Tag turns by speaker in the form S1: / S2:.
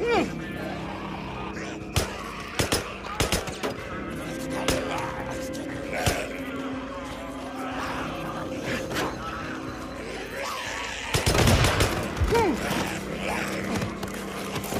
S1: Woo!
S2: Hmm.